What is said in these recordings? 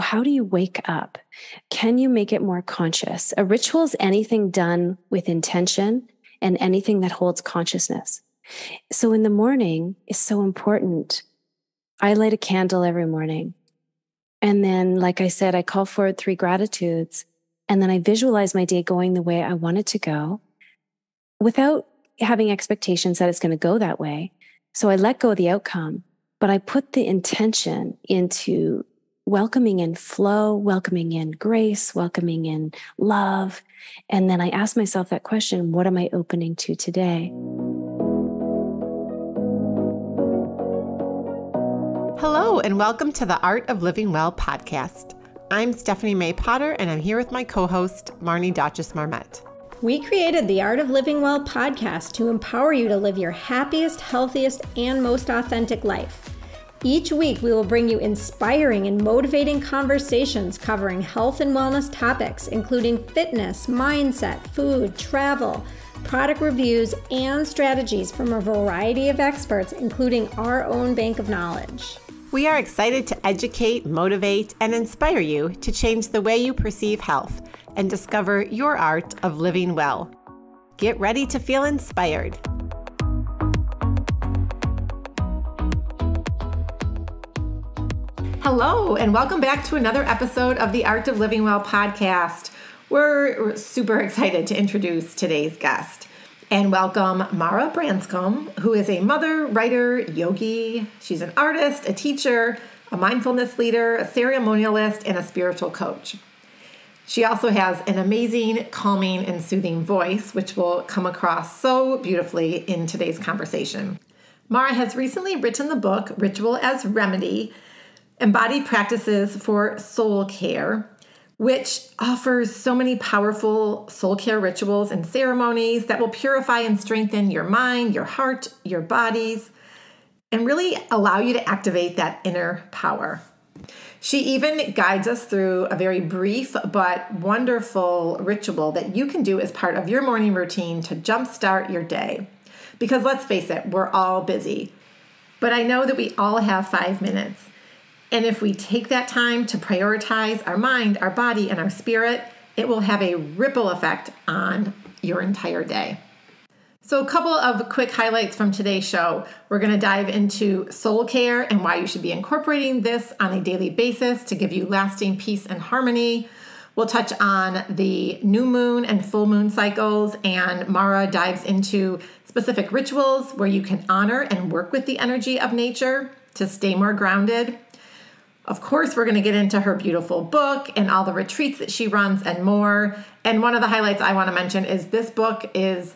how do you wake up? Can you make it more conscious? A ritual is anything done with intention and anything that holds consciousness. So in the morning is so important. I light a candle every morning. And then, like I said, I call forward three gratitudes. And then I visualize my day going the way I want it to go without having expectations that it's going to go that way. So I let go of the outcome, but I put the intention into welcoming in flow, welcoming in grace, welcoming in love. And then I ask myself that question what am I opening to today? Hello, and welcome to the Art of Living Well podcast. I'm Stephanie May Potter, and I'm here with my co host, Marnie Dotches Marmette. We created the Art of Living Well podcast to empower you to live your happiest, healthiest, and most authentic life. Each week, we will bring you inspiring and motivating conversations covering health and wellness topics, including fitness, mindset, food, travel, product reviews, and strategies from a variety of experts, including our own bank of knowledge. We are excited to educate, motivate, and inspire you to change the way you perceive health and discover your art of living well. Get ready to feel inspired. Hello, and welcome back to another episode of the Art of Living Well podcast. We're super excited to introduce today's guest and welcome Mara Branscombe, who is a mother, writer, yogi. She's an artist, a teacher, a mindfulness leader, a ceremonialist, and a spiritual coach. She also has an amazing, calming, and soothing voice, which will come across so beautifully in today's conversation. Mara has recently written the book Ritual as Remedy embodied practices for soul care, which offers so many powerful soul care rituals and ceremonies that will purify and strengthen your mind, your heart, your bodies, and really allow you to activate that inner power. She even guides us through a very brief but wonderful ritual that you can do as part of your morning routine to jumpstart your day. Because let's face it, we're all busy. But I know that we all have five minutes. And if we take that time to prioritize our mind, our body, and our spirit, it will have a ripple effect on your entire day. So, a couple of quick highlights from today's show. We're going to dive into soul care and why you should be incorporating this on a daily basis to give you lasting peace and harmony. We'll touch on the new moon and full moon cycles, and Mara dives into specific rituals where you can honor and work with the energy of nature to stay more grounded. Of course, we're going to get into her beautiful book and all the retreats that she runs and more. And one of the highlights I want to mention is this book is,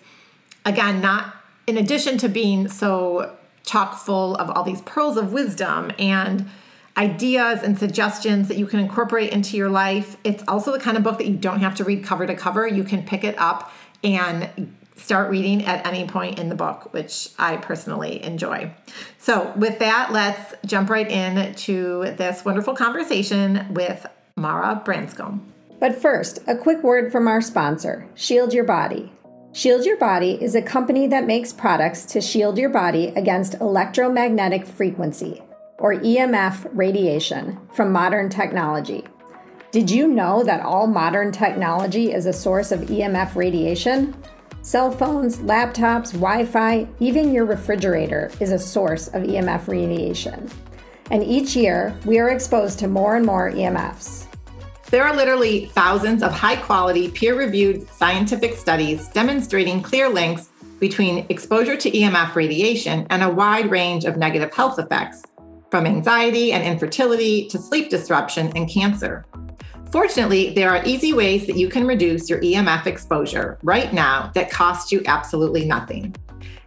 again, not in addition to being so chock full of all these pearls of wisdom and ideas and suggestions that you can incorporate into your life, it's also the kind of book that you don't have to read cover to cover. You can pick it up and start reading at any point in the book, which I personally enjoy. So, with that, let's jump right in to this wonderful conversation with Mara Branscombe. But first, a quick word from our sponsor, Shield Your Body. Shield Your Body is a company that makes products to shield your body against electromagnetic frequency, or EMF radiation, from modern technology. Did you know that all modern technology is a source of EMF radiation? Cell phones, laptops, Wi Fi, even your refrigerator is a source of EMF radiation. And each year, we are exposed to more and more EMFs. There are literally thousands of high quality, peer reviewed scientific studies demonstrating clear links between exposure to EMF radiation and a wide range of negative health effects, from anxiety and infertility to sleep disruption and cancer. Fortunately, there are easy ways that you can reduce your EMF exposure right now that cost you absolutely nothing.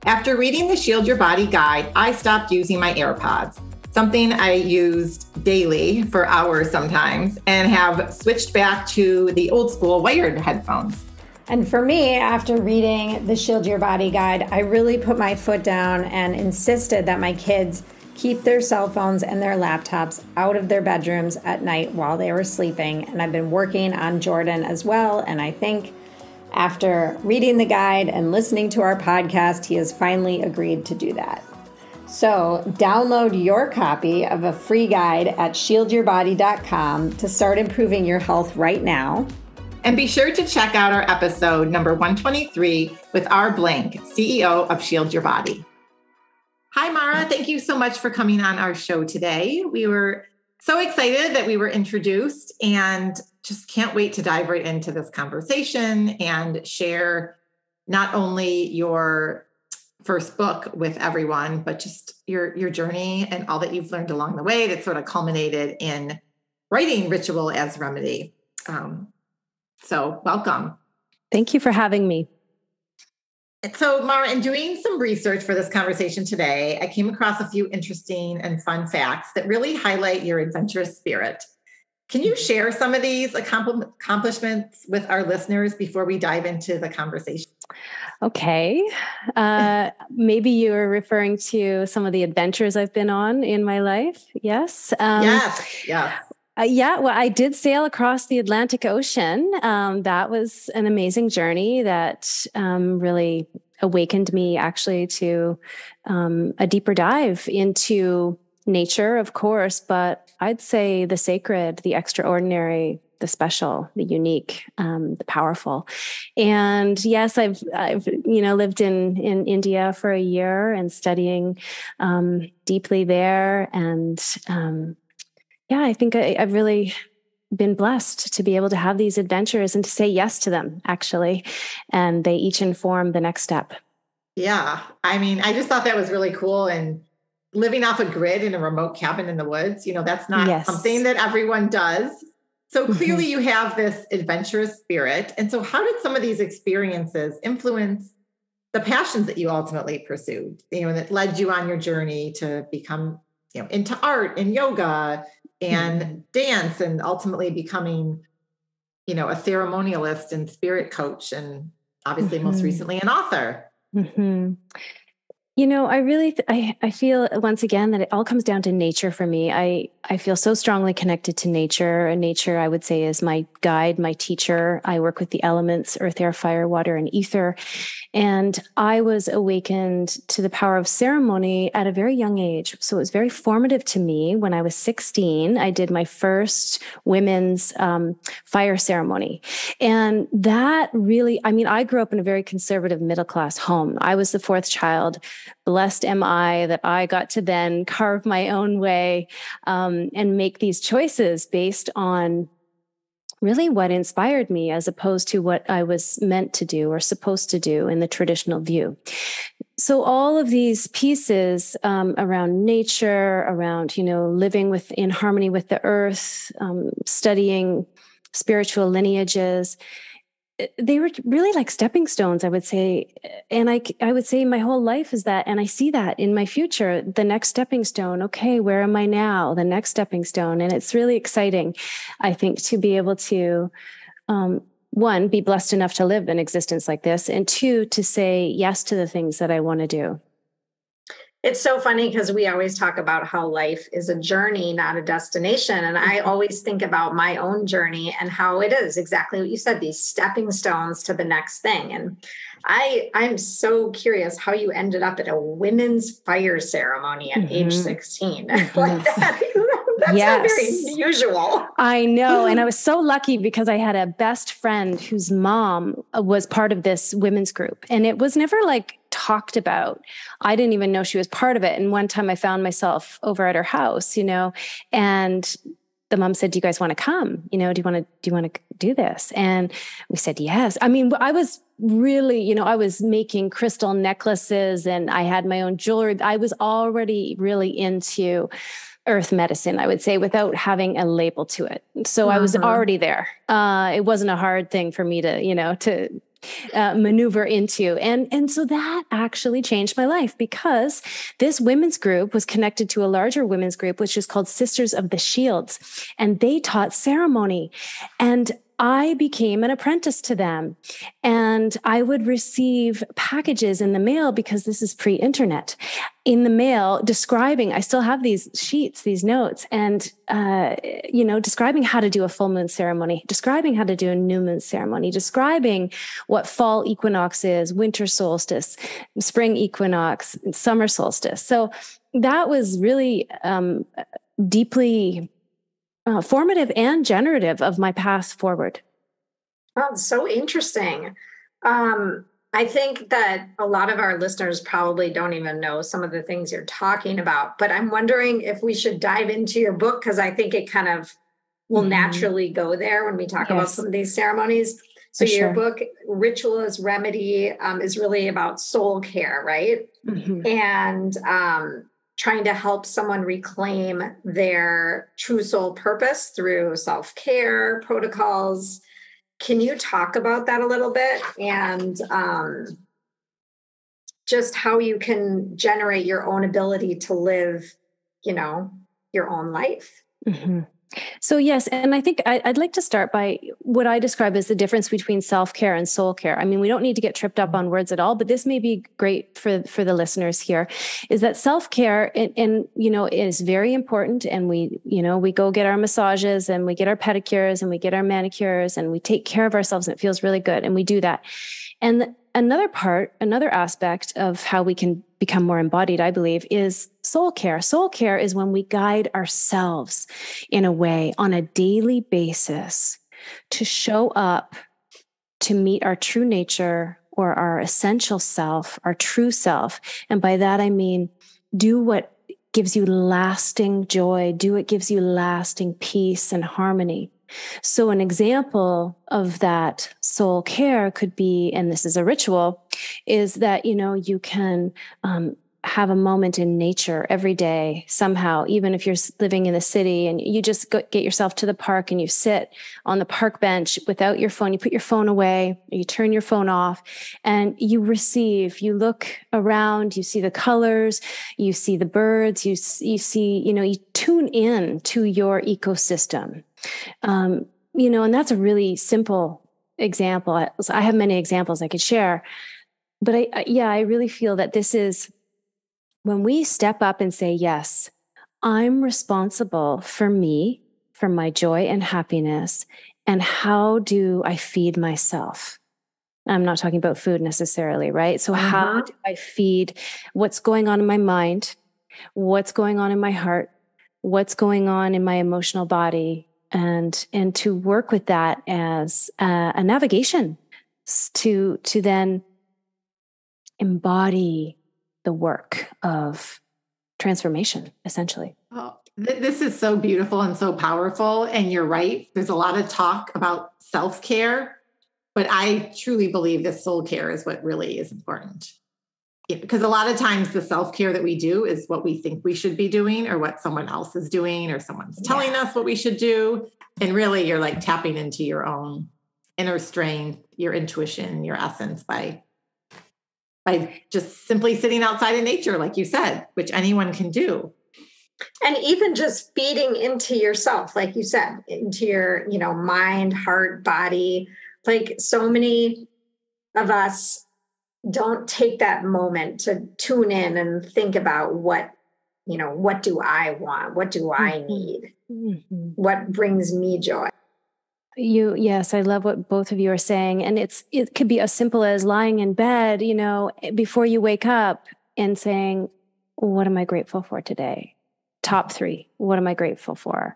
After reading the Shield Your Body guide, I stopped using my AirPods, something I used daily for hours sometimes, and have switched back to the old school wired headphones. And for me, after reading the Shield Your Body guide, I really put my foot down and insisted that my kids keep their cell phones and their laptops out of their bedrooms at night while they were sleeping. And I've been working on Jordan as well. And I think after reading the guide and listening to our podcast, he has finally agreed to do that. So, download your copy of a free guide at shieldyourbody.com to start improving your health right now. And be sure to check out our episode number 123 with R. Blank, CEO of Shield Your Body. Hi, Mara. Thank you so much for coming on our show today. We were so excited that we were introduced and just can't wait to dive right into this conversation and share not only your first book with everyone, but just your your journey and all that you've learned along the way that sort of culminated in writing Ritual as Remedy. Um, so, welcome. Thank you for having me. So, Mara, in doing some research for this conversation today, I came across a few interesting and fun facts that really highlight your adventurous spirit. Can you share some of these accomplishments with our listeners before we dive into the conversation? Okay. Uh, maybe you are referring to some of the adventures I've been on in my life. Yes. Um, yes. Yeah. Uh, yeah, well, I did sail across the Atlantic Ocean. Um, that was an amazing journey that um, really awakened me actually to um, a deeper dive into nature, of course, but I'd say the sacred, the extraordinary, the special, the unique, um, the powerful. And yes, I've I've you know lived in in India for a year and studying um, deeply there, and um, yeah, I think I, I've really been blessed to be able to have these adventures and to say yes to them actually and they each inform the next step yeah i mean i just thought that was really cool and living off a grid in a remote cabin in the woods you know that's not yes. something that everyone does so mm-hmm. clearly you have this adventurous spirit and so how did some of these experiences influence the passions that you ultimately pursued you know that led you on your journey to become you know into art and yoga and mm-hmm. dance and ultimately becoming you know a ceremonialist and spirit coach and obviously mm-hmm. most recently an author mm-hmm. You know, I really, th- I, I feel once again that it all comes down to nature for me. I, I feel so strongly connected to nature. And nature, I would say, is my guide, my teacher. I work with the elements earth, air, fire, water, and ether. And I was awakened to the power of ceremony at a very young age. So it was very formative to me. When I was 16, I did my first women's um, fire ceremony. And that really, I mean, I grew up in a very conservative middle class home. I was the fourth child blessed am I that I got to then carve my own way um, and make these choices based on really what inspired me as opposed to what I was meant to do or supposed to do in the traditional view. So all of these pieces um, around nature, around you know living with in harmony with the earth, um, studying spiritual lineages, they were really like stepping stones i would say. And i i would say my whole life is that and i see that in my future the next stepping stone okay where am i now? The next stepping stone. And it's really exciting i think to be able to um, one be blessed enough to live an existence like this and two to say yes to the things that i want to do it's so funny because we always talk about how life is a journey, not a destination. And I mm-hmm. always think about my own journey and how it is exactly what you said, these stepping stones to the next thing. And I I'm so curious how you ended up at a women's fire ceremony at mm-hmm. age 16. like that. That's yes. not very usual. I know. And I was so lucky because I had a best friend whose mom uh, was part of this women's group. And it was never like talked about. I didn't even know she was part of it. And one time I found myself over at her house, you know, and the mom said, "Do you guys want to come? You know, do you want to do you want to do this?" And we said, "Yes." I mean, I was really, you know, I was making crystal necklaces and I had my own jewelry. I was already really into earth medicine, I would say, without having a label to it. So. I was uh-huh. already there. Uh, it wasn't a hard thing for me to, you know, to uh, maneuver into. And and so that actually changed my life because this women's group was connected to a larger women's group which is called sisters of the shields. And they taught ceremony. And I became an apprentice to them. And I would receive packages in the mail because this is pre internet in the mail describing, I still have these sheets, these notes, and, uh, you know, describing how to do a full moon ceremony, describing how to do a new moon ceremony, describing what fall equinox is, winter solstice, spring equinox, summer solstice. So that was really um, deeply uh, formative and generative of my path forward. Oh, so interesting. Um, I think that a lot of our listeners probably don't even know some of the things you're talking about, but I'm wondering if we should dive into your book because I think it kind of will mm-hmm. naturally go there when we talk yes. about some of these ceremonies. So, For your sure. book, Ritual as Remedy, um, is really about soul care, right? Mm-hmm. And um, trying to help someone reclaim their true soul purpose through self care protocols can you talk about that a little bit and um, just how you can generate your own ability to live, you know, your own life? Mm-hmm. So, yes, and I think I, would like to start by what I describe as the difference between self care and soul care. I mean, we don't need to get tripped up on words at all, but this may be great for, for the listeners here is that self care, and, and, you know, is very important. And we, you know, we go get our massages and we get our pedicures and we get our manicures and we take care of ourselves and it feels really good. And we do that. And another part, another aspect of how we can become more embodied, I believe, is soul care. Soul care is when we guide ourselves in a way on a daily basis to show up to meet our true nature or our essential self, our true self. And by that, I mean, do what gives you lasting joy, do what gives you lasting peace and harmony. So, an example of that soul care could be, and this is a ritual, is that, you know, you can um, have a moment in nature every day somehow even if you're living in the city and you just go, get yourself to the park and you sit on the park bench without your phone. You put your phone away you turn your phone off and you receive you look around you see the colors you see the birds you, you see you know you tune in to your ecosystem um, you know and that's a really simple example I, I have many examples i could share but I, I yeah i really feel that this is when we step up and say, Yes, I'm responsible for me, for my joy and happiness, and how do I feed myself? I'm not talking about food necessarily, right? So, uh-huh. how do I feed what's going on in my mind, what's going on in my heart, what's going on in my emotional body, and and to work with that as a, a navigation to to then embody the work of transformation, essentially. Oh, this is so beautiful and so powerful. And you're right. There's a lot of talk about self care, but I truly believe that soul care is what really is important. Because a lot of times the self care that we do is what we think we should be doing or what someone else is doing or someone's telling yeah. us what we should do. And really, you're like tapping into your own inner strength, your intuition, your essence by by just simply sitting outside in nature, like you said, which anyone can do. And even just feeding into yourself, like you said, into your, you know, mind, heart, body. Like so many of us don't take that moment to tune in and think about what, you know, what do I want? What do I mm-hmm. need? Mm-hmm. What brings me joy? You yes, I love what both of you are saying and it's it could be as simple as lying in bed, you know, before you wake up and saying what am I grateful for today? Top 3. What am I grateful for?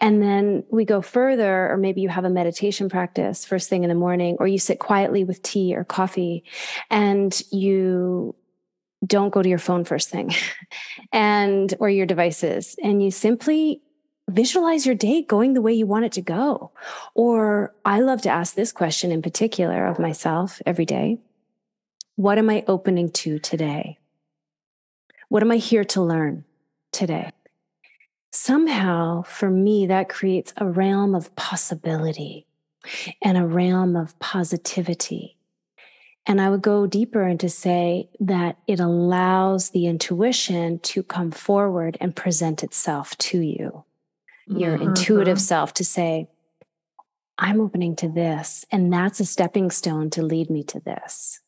And then we go further or maybe you have a meditation practice first thing in the morning or you sit quietly with tea or coffee and you don't go to your phone first thing and or your devices and you simply visualize your day going the way you want it to go. Or I love to ask this question in particular of myself every day What am I opening to today? What am I here to learn today? Somehow, for me, that creates a realm of possibility and a realm of positivity. And I would go deeper and to say that it allows the intuition to come forward and present itself to you your mm-hmm. intuitive self to say, I'm opening to this. And that's a stepping stone to lead me to this.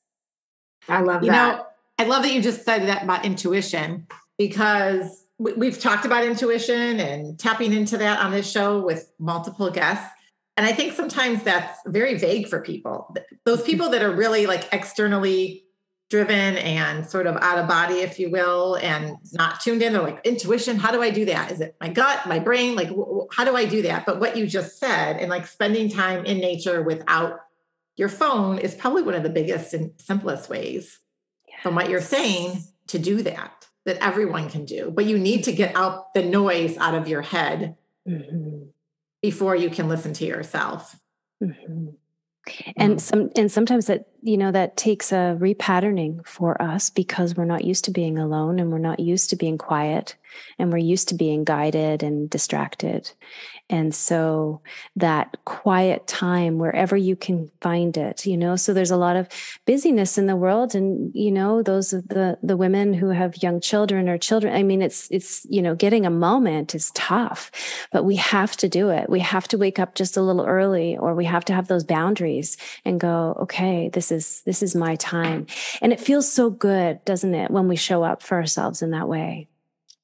I love you that. Know, I love that you just said that about intuition because we've talked about intuition and tapping into that on this show with multiple guests. And I think sometimes that's very vague for people. Those mm-hmm. people that are really like externally driven and sort of out of body, if you will, and not tuned in. They're like, intuition, how do I do that? Is it my gut, my brain? Like, how do I do that? But what you just said, and like spending time in nature without your phone is probably one of the biggest and simplest ways yes. from what you're saying to do that, that everyone can do. But you need to get out the noise out of your head mm-hmm. before you can listen to yourself. Mm-hmm and mm-hmm. some and sometimes that you know that takes a repatterning for us because we're not used to being alone and we're not used to being quiet and we're used to being guided and distracted and so that quiet time wherever you can find it you know? So there's a lot of busyness in the world and you know those of the the women who have young children or children i mean it's it's you know getting a moment is tough but we have to do it. We have to wake up just a little early or we have to have those boundaries and go okay this is this is my time. And it feels so good doesn't it when we show up for ourselves in that way?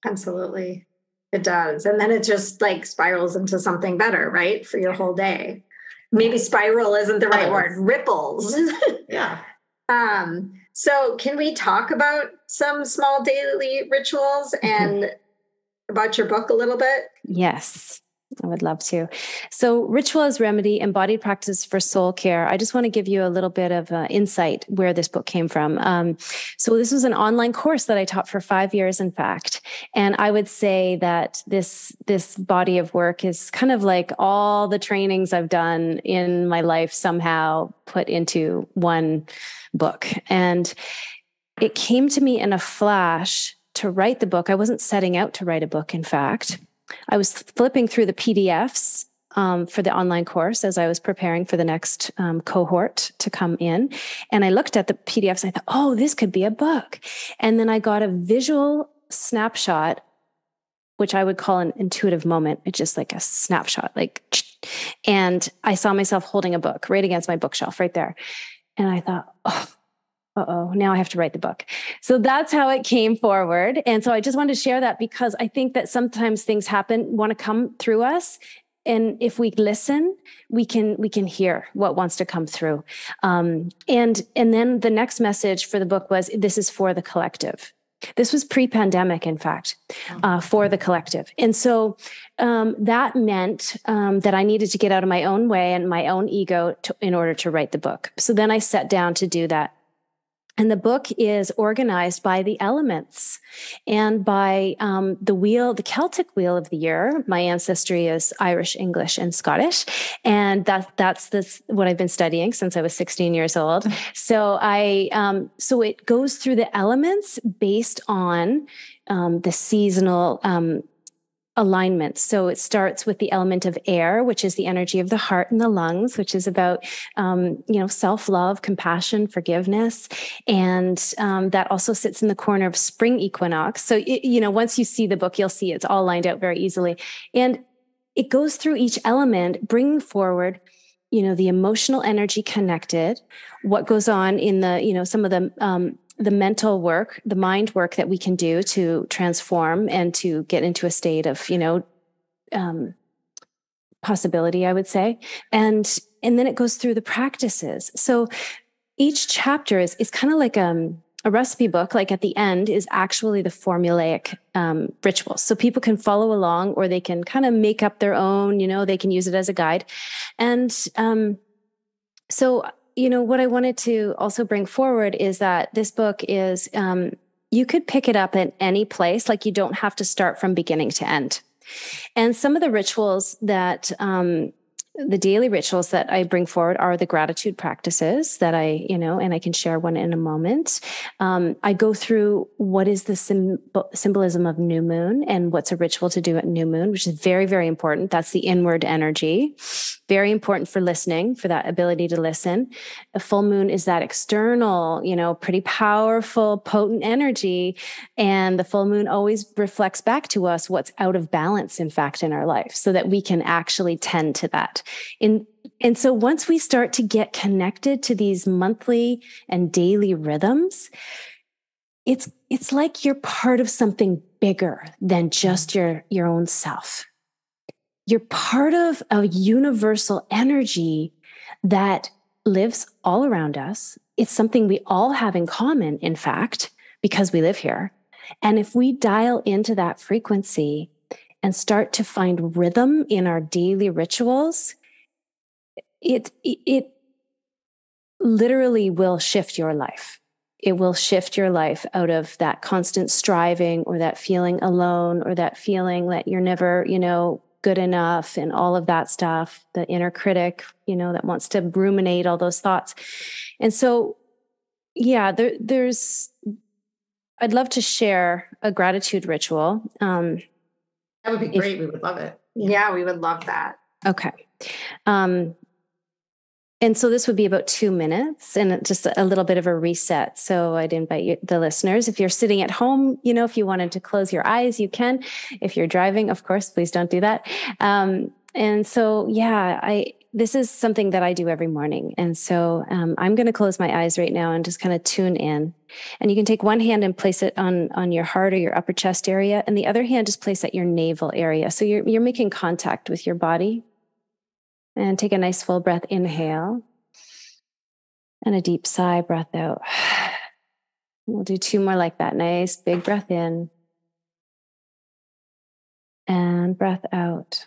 Absolutely it does. And then it just like spirals into something better, right? For your whole day. Maybe spiral isn't the right word, ripples. yeah. Um, so can we talk about some small daily rituals and about your book a little bit? Yes. I would love to. So, Ritual as Remedy, Embodied Practice for Soul Care. I just want to give you a little bit of uh, insight where this book came from. Um, so, this was an online course that I taught for five years, in fact. And I would say that this, this body of work is kind of like all the trainings I've done in my life somehow put into one book. And it came to me in a flash to write the book. I wasn't setting out to write a book, in fact. I was flipping through the PDFs um, for the online course as I was preparing for the next um, cohort to come in. And I looked at the PDFs. I thought, oh, this could be a book. And then I got a visual snapshot, which I would call an intuitive moment. It's just like a snapshot, like, and I saw myself holding a book right against my bookshelf right there. And I thought, oh, oh, now I have to write the book. So that's how it came forward. And so I just wanted to share that because I think that sometimes things happen, want to come through us. And if we listen, we can we can hear what wants to come through. Um, and and then the next message for the book was this is for the collective. This was pre-pandemic, in fact, oh. uh, for the collective, and so um, that meant um, that I needed to get out of my own way and my own ego to, in order to write the book. So then I sat down to do that. And the book is organized by the elements and by um, the wheel, the Celtic wheel of the year. My ancestry is Irish, English, and Scottish, and that that's the, what I've been studying since I was 16 years old. So I um, so it goes through the elements based on um, the seasonal um, alignment. So it starts with the element of air, which is the energy of the heart and the lungs, which is about, um, you know, self love, compassion, forgiveness. And um, that also sits in the corner of spring equinox. So, it, you know, once you see the book, you'll see it's all lined out very easily. And it goes through each element, bringing forward you know the emotional energy connected what goes on in the you know some of the um, the mental work, the mind work that we can do to transform and to get into a state of, you know, um, possibility, I would say. And and then it goes through the practices. So each chapter is is kind of like um, a recipe book. Like at the end is actually the formulaic um, rituals, so people can follow along, or they can kind of make up their own. You know, they can use it as a guide, and um, so you know, what I wanted to also bring forward is that this book is, um, you could pick it up at any place. Like you don't have to start from beginning to end. And some of the rituals that um, the daily rituals that I bring forward are the gratitude practices that I, you know, and I can share one in a moment. Um, I go through what is the symbol, symbolism of new moon and what's a ritual to do at new moon, which is very, very important. That's the inward energy. Very important for listening, for that ability to listen. A full moon is that external, you know, pretty powerful, potent energy. And the full moon always reflects back to us what's out of balance, in fact, in our life, so that we can actually tend to that. In, and so once we start to get connected to these monthly and daily rhythms, it's it's like you're part of something bigger than just your your own self. You're part of a universal energy that lives all around us, it's something we all have in common, in fact, because we live here. And if we dial into that frequency and start to find rhythm in our daily rituals, it, it literally will shift your life. It will shift your life out of that constant striving or that feeling alone or that feeling that you're never, you know, good enough and all of that stuff, the inner critic, you know, that wants to ruminate all those thoughts. And so, yeah, there, there's, I'd love to share a gratitude ritual. Um, that would be great. If, we would love it. Yeah, we would love that. Okay. Um, and so this would be about two minutes and just a little bit of a reset. So I'd invite you, the listeners, if you're sitting at home, you know, if you wanted to close your eyes, you can. If you're driving, of course, please don't do that. Um, and so, yeah, I, this is something that I do every morning. And so um, I'm going to close my eyes right now and just kind of tune in. And you can take one hand and place it on, on your heart or your upper chest area, and the other hand just place at your navel area. So you're, you're making contact with your body and take a nice full breath, inhale, and a deep sigh, breath out. We'll do two more like that. Nice big breath in and breath out.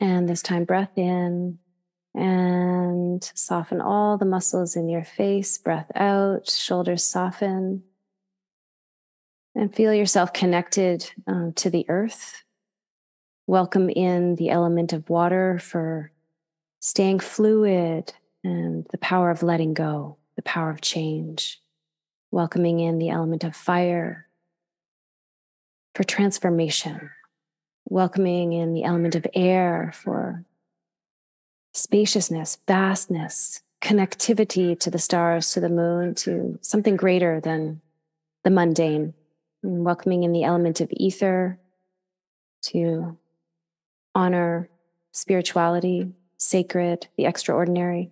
And this time, breath in and soften all the muscles in your face. Breath out, shoulders soften. And feel yourself connected um, to the earth Welcome in the element of water for staying fluid and the power of letting go, the power of change. Welcoming in the element of fire for transformation. Welcoming in the element of air for spaciousness, vastness, connectivity to the stars, to the moon, to something greater than the mundane. And welcoming in the element of ether to honor spirituality, sacred, the extraordinary.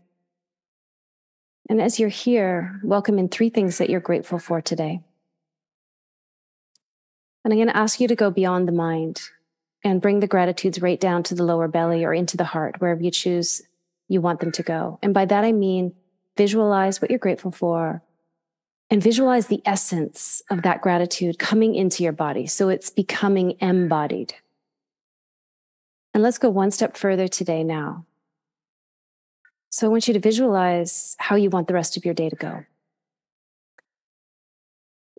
And as you're here, welcome in three things that you're grateful for today. And I'm going to ask you to go beyond the mind and bring the gratitudes right down to the lower belly or into the heart, wherever you choose you want them to go. And by that, I mean visualize what you're grateful for and visualize the essence of that gratitude coming into your body. So it's becoming embodied. And let's go one step further today now. So I want you to visualize how you want the rest of your day to go.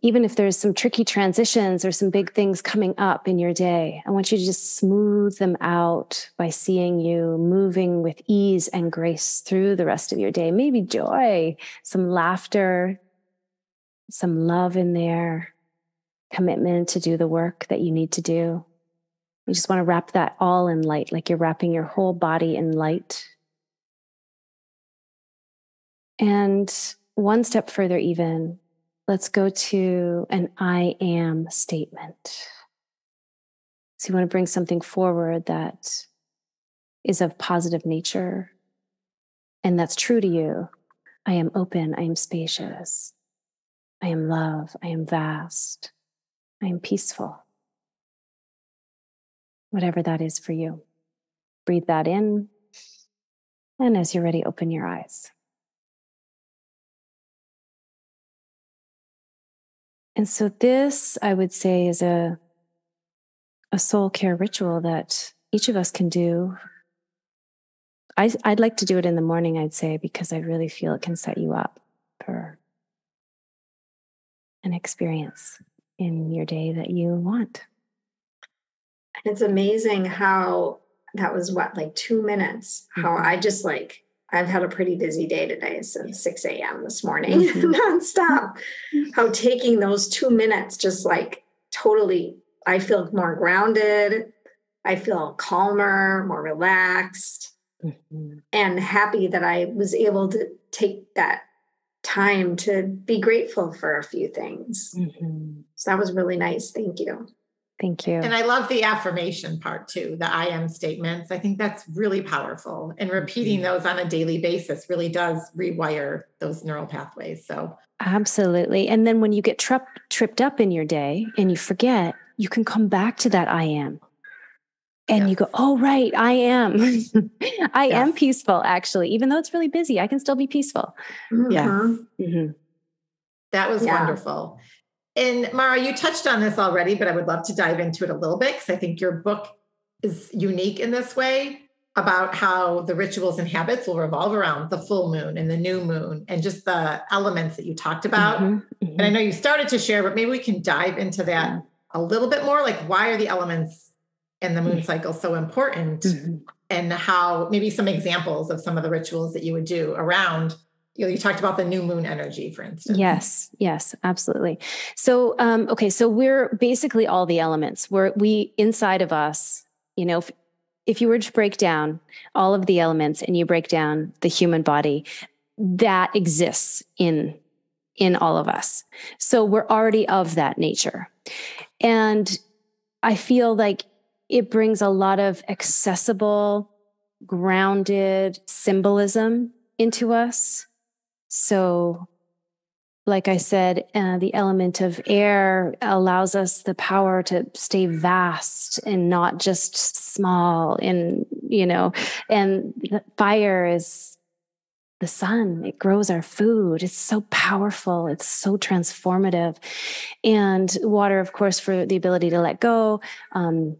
Even if there's some tricky transitions or some big things coming up in your day, I want you to just smooth them out by seeing you moving with ease and grace through the rest of your day. Maybe joy, some laughter, some love in there, commitment to do the work that you need to do. You just want to wrap that all in light, like you're wrapping your whole body in light. And one step further, even, let's go to an I am statement. So you want to bring something forward that is of positive nature and that's true to you. I am open. I am spacious. I am love. I am vast. I am peaceful whatever that is for you. Breathe that in. And as you're ready, open your eyes. And so, this I would say is a, a soul care ritual that each of us can do. I, I'd like to do it in the morning, I'd say, because I really feel it can set you up for an experience in your day that you want. It's amazing how that was what, like two minutes, how mm-hmm. I just like, I've had a pretty busy day today since 6 a.m. this morning, mm-hmm. nonstop. Mm-hmm. How taking those two minutes just like totally, I feel more grounded. I feel calmer, more relaxed, mm-hmm. and happy that I was able to take that time to be grateful for a few things. Mm-hmm. So that was really nice. Thank you. Thank you. And I love the affirmation part too, the I am statements. I think that's really powerful. And repeating mm-hmm. those on a daily basis really does rewire those neural pathways. So, absolutely. And then when you get tri- tripped up in your day and you forget, you can come back to that I am. and yes. you go oh right i am i yes. am peaceful actually even though it's really busy i can still be peaceful mm-hmm. yeah mm-hmm. that was yeah. wonderful and mara you touched on this already but i would love to dive into it a little bit because i think your book is unique in this way about how the rituals and habits will revolve around the full moon and the new moon and just the elements that you talked about. Mm-hmm, mm-hmm. And I know you started to share, but maybe we can dive into that mm-hmm. a little bit more. Like, why are the elements in the moon mm-hmm. cycle so important? Mm-hmm. And how maybe some examples of some of the rituals that you would do around you know, you talked about the new moon energy, for instance. Yes, yes, absolutely. So, um, okay, so we're basically all the elements. We're we inside of us. You know, if, if you were to break down all of the elements and you break down the human body, that exists in in all of us. So we're already of that nature. And I feel like it brings a lot of accessible, grounded symbolism into us. So like I said, uh, the element of air allows us the power to stay vast and not just small. And, you know, and fire is the sun, it grows our food. It's so powerful, it's so transformative. And water, of course, for the ability to let go. Um,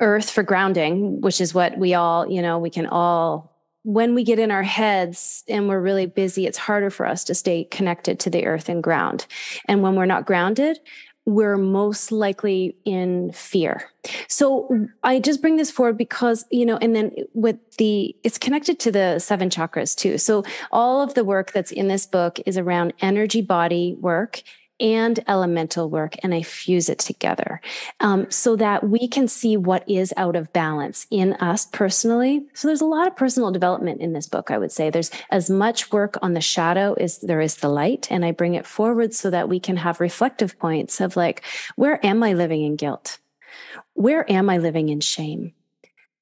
earth for grounding, which is what we all, you know, we can all when we get in our heads and we're really busy, it's harder for us to stay connected to the earth and ground. And when we're not grounded, we're most likely in fear. So I just bring this forward because, you know, and then with the, it's connected to the seven chakras too. So all of the work that's in this book is around energy body work and elemental work and I fuse it together um, so that we can see what is out of balance in us personally. So there's a lot of personal development in this book, I would say. There's as much work on the shadow as there is the light. And I bring it forward so that we can have reflective points of like, where am I living in guilt? Where am I living in shame?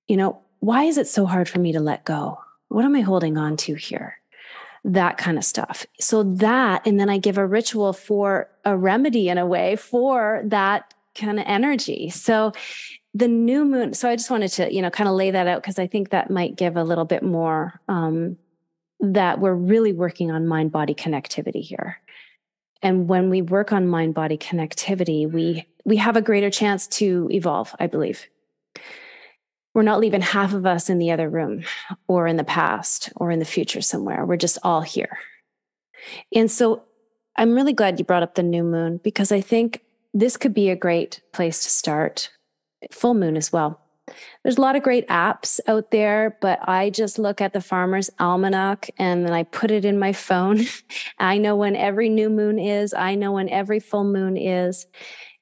You know, why is it so hard for me to let go? What am I holding on to here? That kind of stuff. So that, and then I give a ritual for a remedy in a way for that kind of energy. So the new moon, so I just wanted to, you know, kind of lay that out because I think that might give a little bit more um, that we're really working on mind body connectivity here. And when we work on mind body connectivity, we we have a greater chance to evolve, I believe we're not leaving half of us in the other room or in the past or in the future somewhere. We're just all here. And so I'm really glad you brought up the new moon because I think this could be a great place to start. Full moon as well. There's a lot of great apps out there, but I just look at the Farmer's Almanac and then I put it in my phone. I know when every new moon is, I know when every full moon is.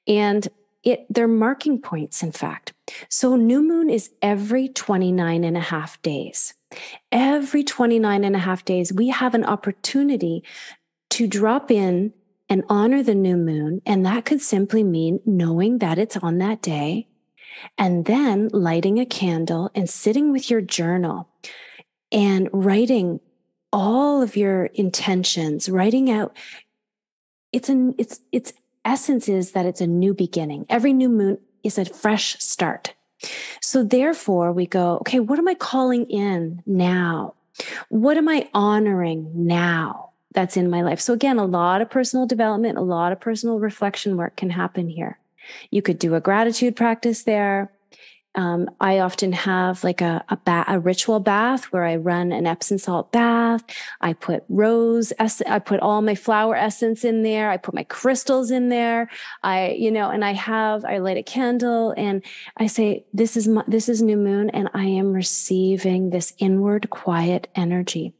And it they're marking points in fact. So new moon is every 29 and a half days. Every 29 and a half days we have an opportunity to drop in and honor the new moon and that could simply mean knowing that it's on that day and then lighting a candle and sitting with your journal and writing all of your intentions writing out it's an it's it's essence is that it's a new beginning. Every new moon is a fresh start. So therefore, we go, okay, what am I calling in now? What am I honoring now that's in my life? So again, a lot of personal development, a lot of personal reflection work can happen here. You could do a gratitude practice there. Um, I often have like a a, ba- a, ritual bath where I run an Epsom salt bath. I put rose, ess- I put all my flower essence in there. I put my crystals in there. I, you know, and I have I light a candle and I say, "This is my, this is new moon, and I am receiving this inward quiet energy."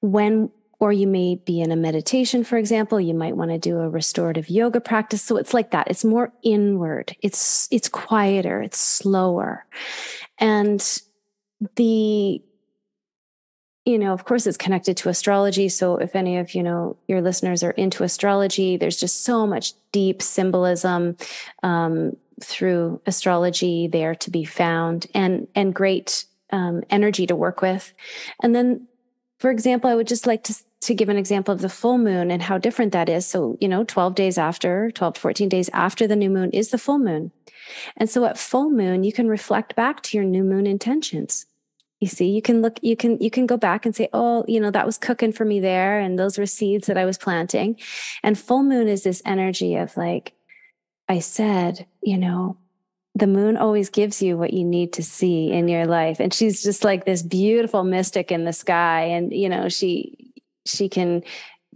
When or you may be in a meditation for example you might want to do a restorative yoga practice. So it's like that it's more inward it's it's quieter it's slower. And the you know of course it's connected to astrology. So if any of you know your listeners are into astrology there's just so much deep symbolism um, through astrology there to be found and and great um, energy to work with. And then for example, I would just like to, to give an example of the full moon and how different that is. So, you know, 12 days after, 12 to 14 days after the new moon is the full moon. And so at full moon, you can reflect back to your new moon intentions. You see, you can look, you can, you can go back and say, oh, you know, that was cooking for me there. And those were seeds that I was planting. And full moon is this energy of like, I said, you know, the moon always gives you what you need to see in your life. And she's just like this beautiful mystic in the sky. And, you know, she, she can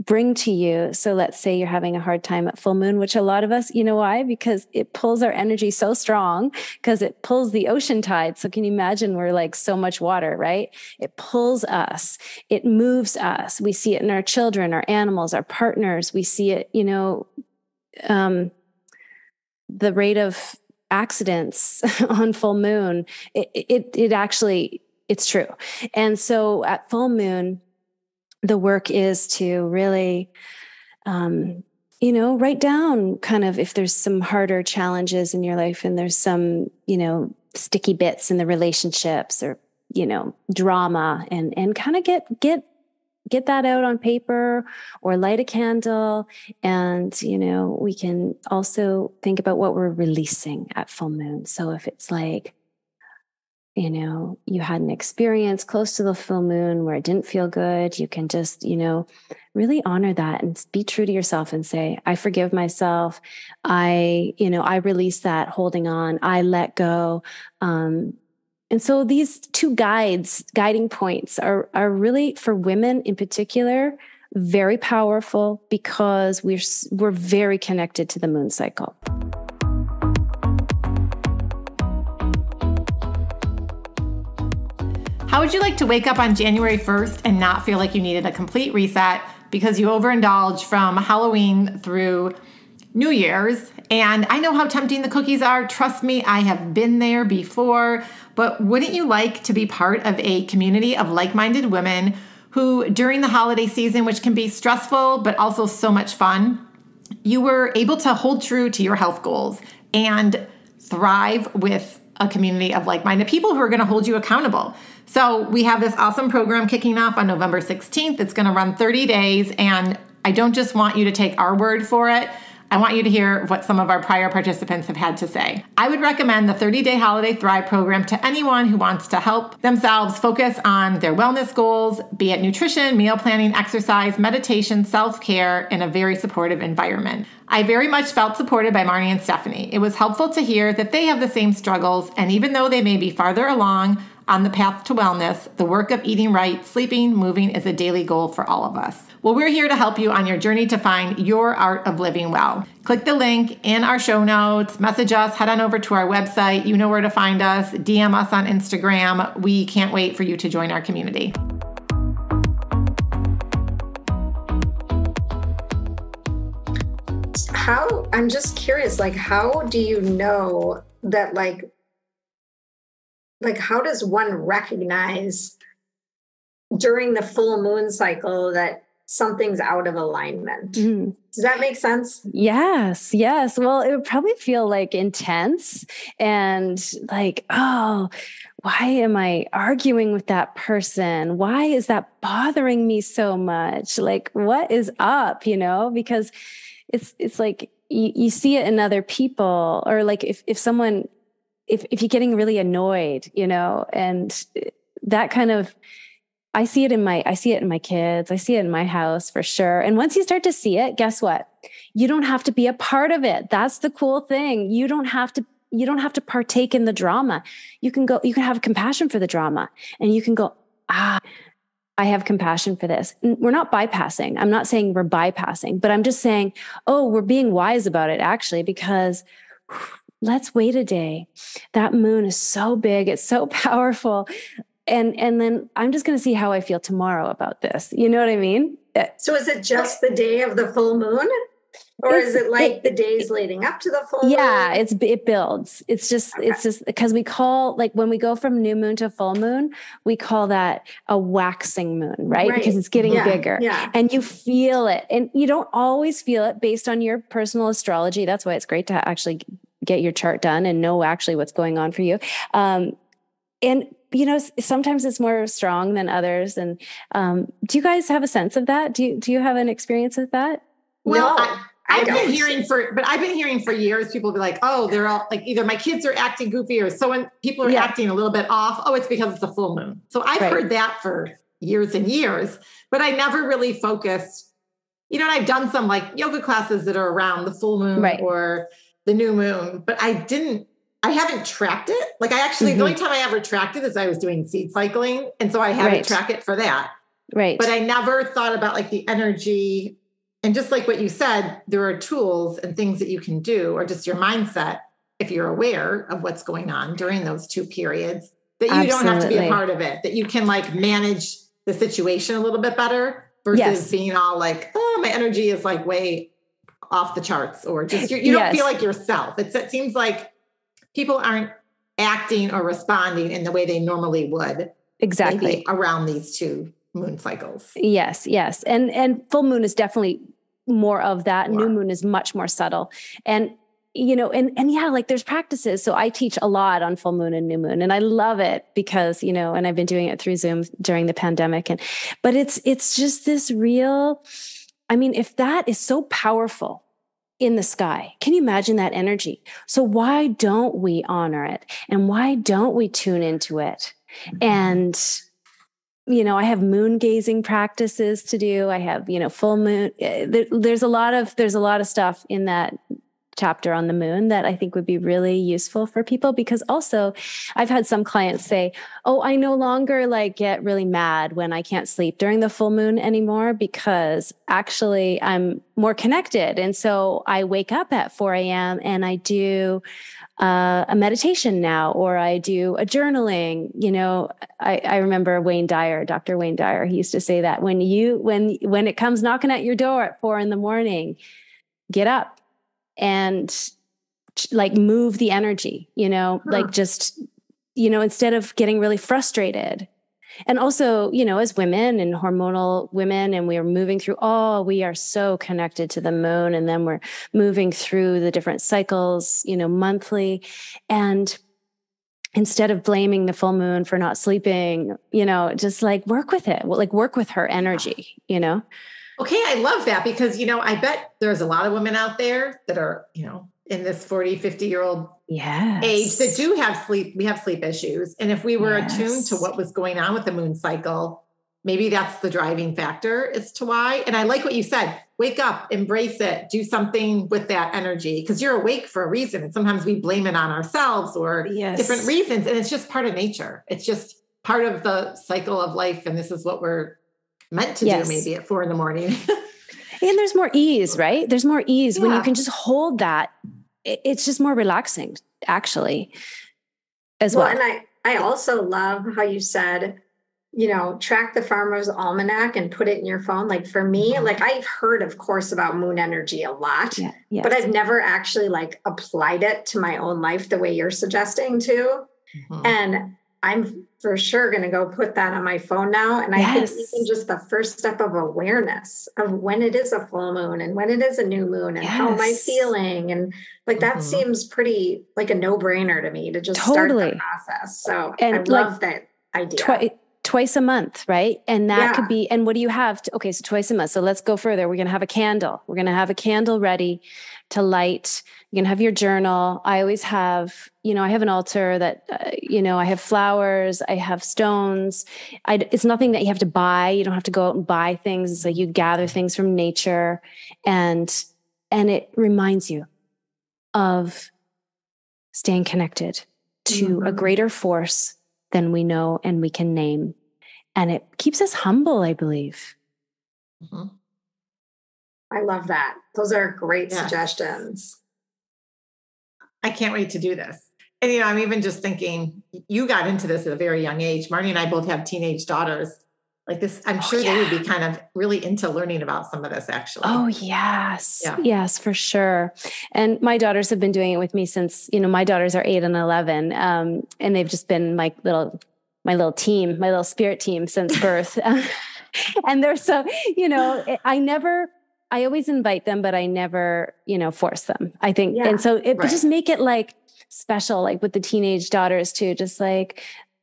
bring to you. So let's say you're having a hard time at full moon, which a lot of us, you know why? Because it pulls our energy so strong because it pulls the ocean tide. So can you imagine we're like so much water, right? It pulls us, it moves us. We see it in our children, our animals, our partners. We see it, you know, um, the rate of accidents on full moon, it, it, it actually, it's true. And so at full moon, the work is to really um, you know write down kind of if there's some harder challenges in your life and there's some you know sticky bits in the relationships or you know drama and and kind of get get get that out on paper or light a candle and you know we can also think about what we're releasing at full moon so if it's like you know, you had an experience close to the full moon where it didn't feel good, you can just, you know, really honor that and be true to yourself and say, I forgive myself. I, you know, I release that holding on, I let go. Um, and so these two guides, guiding points are, are really for women in particular, very powerful because we're, we're very connected to the moon cycle. How would you like to wake up on January 1st and not feel like you needed a complete reset because you overindulged from Halloween through New Year's? And I know how tempting the cookies are. Trust me, I have been there before. But wouldn't you like to be part of a community of like minded women who, during the holiday season, which can be stressful but also so much fun, you were able to hold true to your health goals and thrive with a community of like minded people who are going to hold you accountable? So we have this awesome program kicking off on November 16th. It's going to run 30 days. And I don't just want you to take our word for it. I want you to hear what some of our prior participants have had to say. I would recommend the 30 day Holiday Thrive program to anyone who wants to help themselves focus on their wellness goals, be it nutrition, meal planning, exercise, meditation, self care, in a very supportive environment. I very much felt supported by Marnie and Stephanie. It was helpful to hear that they have the same struggles, and even though they may be farther along, on the path to wellness, the work of eating right, sleeping, moving is a daily goal for all of us. Well, we're here to help you on your journey to find your art of living well. Click the link in our show notes, message us, head on over to our website. You know where to find us, DM us on Instagram. We can't wait for you to join our community. How, I'm just curious, like, how do you know that, like, like how does one recognize during the full moon cycle that something's out of alignment. Mm. Does that make sense? Yes, yes. Well, it would probably feel like intense and like, oh, why am I arguing with that person? Why is that bothering me so much? Like, what is up? You know, because it's it's like you, you see it in other people, or like if if someone if if you're getting really annoyed, you know, and that kind of I see it in my I see it in my kids. I see it in my house for sure. And once you start to see it, guess what? You don't have to be a part of it. That's the cool thing. You don't have to you don't have to partake in the drama. You can go you can have compassion for the drama and you can go, "Ah, I have compassion for this. We're not bypassing. I'm not saying we're bypassing, but I'm just saying, oh, we're being wise about it actually because let's wait a day. That moon is so big, it's so powerful. And and then I'm just going to see how I feel tomorrow about this. You know what I mean? Uh, so is it just the day of the full moon? Or it's, is it like it, the days leading up to the full yeah, moon? it's it builds. It's just okay. it's just because we call like when we go from new moon to full moon, we call that a waxing moon, right? right. Because it's getting yeah. bigger. Yeah. And you feel it. And you don't always feel it based on your personal astrology. That's why it's great to actually get your chart done and know actually what's going on for you. Um, and you know, sometimes it's more strong than others. And um, do you guys have a sense of that? Do you, do you have an experience with that? Well, no. I, I've been hearing for, but I've been hearing for years. People be like, "Oh, they're all like either my kids are acting goofy, or so when people are yeah. acting a little bit off. Oh, it's because it's a full moon." So I've right. heard that for years and years, but I never really focused. You know, I've done some like yoga classes that are around the full moon right. or the new moon, but I didn't. I haven't tracked it. Like I actually, mm-hmm. the only time I ever tracked it is I was doing seed cycling, and so I had right. to track it for that. Right. But I never thought about like the energy and just like what you said, there are tools and things that you can do, or just your mindset, if you're aware of what's going on during those two periods, that you Absolutely. don't have to be a part of it, that you can like manage the situation a little bit better versus yes. being all like, oh, my energy is like way off the charts, or just you don't yes. feel like yourself. It's, it seems like people aren't acting or responding in the way they normally would. Exactly. around these two moon cycles. Yes, yes. And and full moon is definitely more of that. New moon is much more subtle. And you know, and and yeah, like there's practices. So I teach a lot on full moon and new moon, and I love it because you know, and I've been doing it through Zoom during the pandemic. And but it's it's just this real. I mean, if that is so powerful in the sky. Can you imagine that energy? So why don't we honor it? And why don't we tune into it? And you know, I have moon gazing practices to do. I have, you know, full moon. Eh, there, there's a lot of there's a lot of stuff in that chapter on the moon that I think would be really useful for people because also I've had some clients say, "Oh, I no longer like get really mad when I can't sleep during the full moon anymore because actually I'm more connected." And so I wake up at 4 a.m. and I do uh, a meditation now, or I do a journaling. You know, I, I remember Wayne Dyer, Dr. Wayne Dyer. He used to say that when you when when it comes knocking at your door at four in the morning, get up and like move the energy. You know, huh. like just you know instead of getting really frustrated and also you know as women and hormonal women and we are moving through oh we are so connected to the moon and then we're moving through the different cycles you know monthly and instead of blaming the full moon for not sleeping you know just like work with it like work with her energy you know okay i love that because you know i bet there's a lot of women out there that are you know in this 40 50 year old yes. age that do have sleep we have sleep issues and if we were yes. attuned to what was going on with the moon cycle maybe that's the driving factor as to why and i like what you said wake up embrace it do something with that energy because you're awake for a reason and sometimes we blame it on ourselves or yes. different reasons and it's just part of nature it's just part of the cycle of life and this is what we're meant to yes. do maybe at four in the morning and there's more ease right there's more ease yeah. when you can just hold that it's just more relaxing actually as well, well. and i i also love how you said you know track the farmer's almanac and put it in your phone like for me mm-hmm. like i've heard of course about moon energy a lot yeah, yes. but i've never actually like applied it to my own life the way you're suggesting to mm-hmm. and I'm for sure going to go put that on my phone now. And I yes. think even just the first step of awareness of when it is a full moon and when it is a new moon and yes. how am I feeling? And like that mm-hmm. seems pretty like a no brainer to me to just totally. start the process. So and I love like, that idea. Twi- twice a month, right? And that yeah. could be, and what do you have? To, okay, so twice a month. So let's go further. We're going to have a candle. We're going to have a candle ready to light. You can have your journal. I always have, you know, I have an altar that, uh, you know, I have flowers, I have stones. I, it's nothing that you have to buy. You don't have to go out and buy things. It's like you gather things from nature, and and it reminds you of staying connected to mm-hmm. a greater force than we know and we can name, and it keeps us humble. I believe. Mm-hmm. I love that. Those are great yes. suggestions. I can't wait to do this. And you know, I'm even just thinking you got into this at a very young age. Marty and I both have teenage daughters. Like this, I'm oh, sure yeah. they would be kind of really into learning about some of this actually. Oh, yes. Yeah. Yes, for sure. And my daughters have been doing it with me since, you know, my daughters are eight and 11. Um, and they've just been my little, my little team, my little spirit team since birth. and they're so, you know, I never, I always invite them, but I never, you know, force them. I think, yeah, and so it right. just make it like special, like with the teenage daughters too. Just like,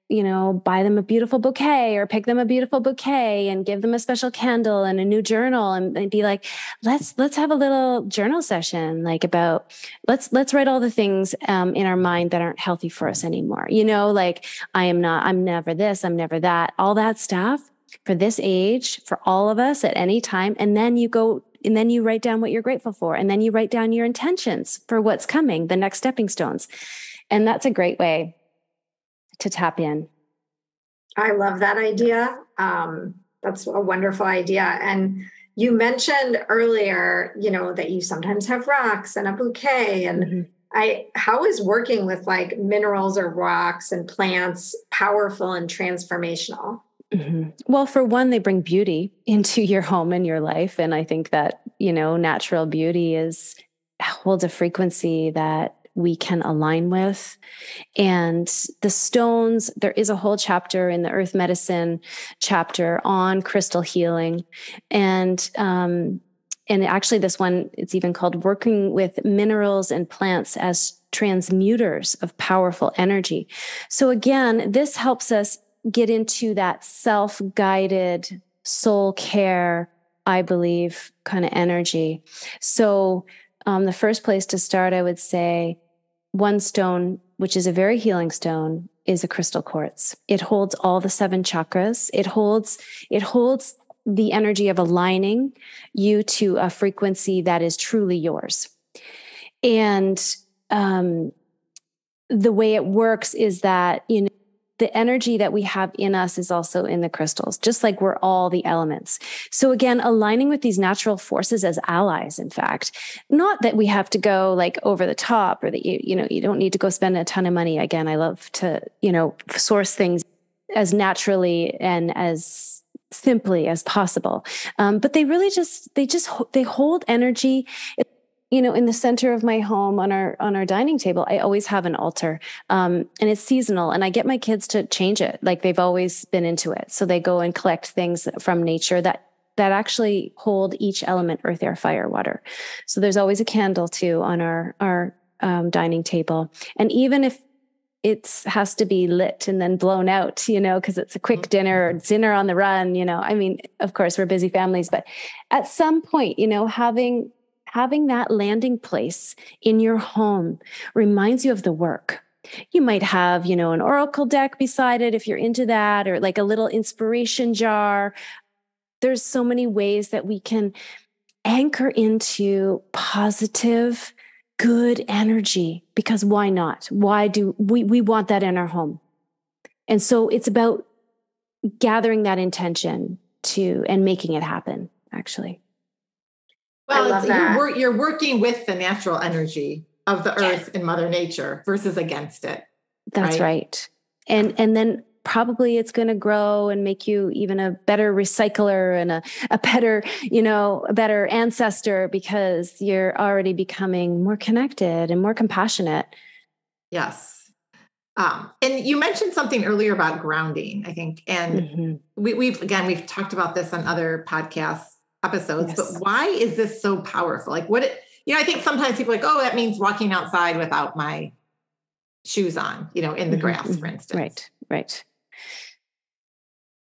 you know, buy them a beautiful bouquet or pick them a beautiful bouquet and give them a special candle and a new journal and, and, be like, let's let's have a little journal session, like about let's let's write all the things um, in our mind that aren't healthy for us anymore. You know, like I am not, I'm never this, I'm never that, all that stuff for this age, for all of us at any time. And then you go and then you write down what you're grateful for. And then you write down your intentions for what's coming, the next stepping stones. And that's a great way to tap in. I love that idea. Um, that's a wonderful idea. And you mentioned earlier, you know, that you sometimes have rocks and a bouquet. And mm-hmm. I, how is working with like minerals or rocks and plants powerful and transformational? Mm-hmm. Well, for one, they bring beauty into your home and your life. And I think that, you know, natural beauty is holds a frequency that we can align with. And the stones, there is a whole chapter in the earth medicine chapter on crystal healing. And, um, and actually, this one, it's even called working with minerals and plants as transmuters of powerful energy. So, again, this helps us get into that self guided soul care, I believe, kind of energy. So, um, the first place to start, I would say, one stone, which is a very healing stone, is a crystal quartz. It holds all the seven chakras. It holds, it holds the energy of aligning you to a frequency that is truly yours. And um, the way it works is that, you know, the energy that we have in us is also in the crystals, just like we're all the elements. So again, aligning with these natural forces as allies, in fact, not that we have to go like over the top or that you, you know, you don't need to go spend a ton of money. Again, I love to, you know, source things as naturally and as simply as possible. Um, but they really just, they just, they hold energy you know in the center of my home on our on our dining table i always have an altar um, and it's seasonal and i get my kids to change it like they've always been into it so they go and collect things from nature that that actually hold each element earth air fire water so there's always a candle too on our our um, dining table and even if it has to be lit and then blown out, you know, because it's a quick mm-hmm. dinner or dinner on the run, you know. I mean, of course, we're busy families, but at some point, you know, having having that landing place in your home reminds you of the work. You might have, you know, an oracle deck beside it if you're into that, or like a little inspiration jar. There's so many ways that we can anchor into positive, good energy because why not? Why do we, we want that in our home? And so it's about gathering that intention to and making it happen, actually. Well, you're, you're, working with the natural energy of the earth and mother nature versus against it. That's right. right. And and then probably it's going to grow and make you even a better recycler and a, a better, you know, a better ancestor because you're already becoming more connected and more compassionate. Yes. Um, and you mentioned something earlier about grounding, I think, and mm-hmm. we, we've again we've talked about this on other podcasts episodes, yes. but why is this so powerful? Like what it, you know, I think sometimes people are like, oh, that means walking outside without my shoes on, you know, in the mm-hmm. grass, for mm-hmm. instance. Right, right.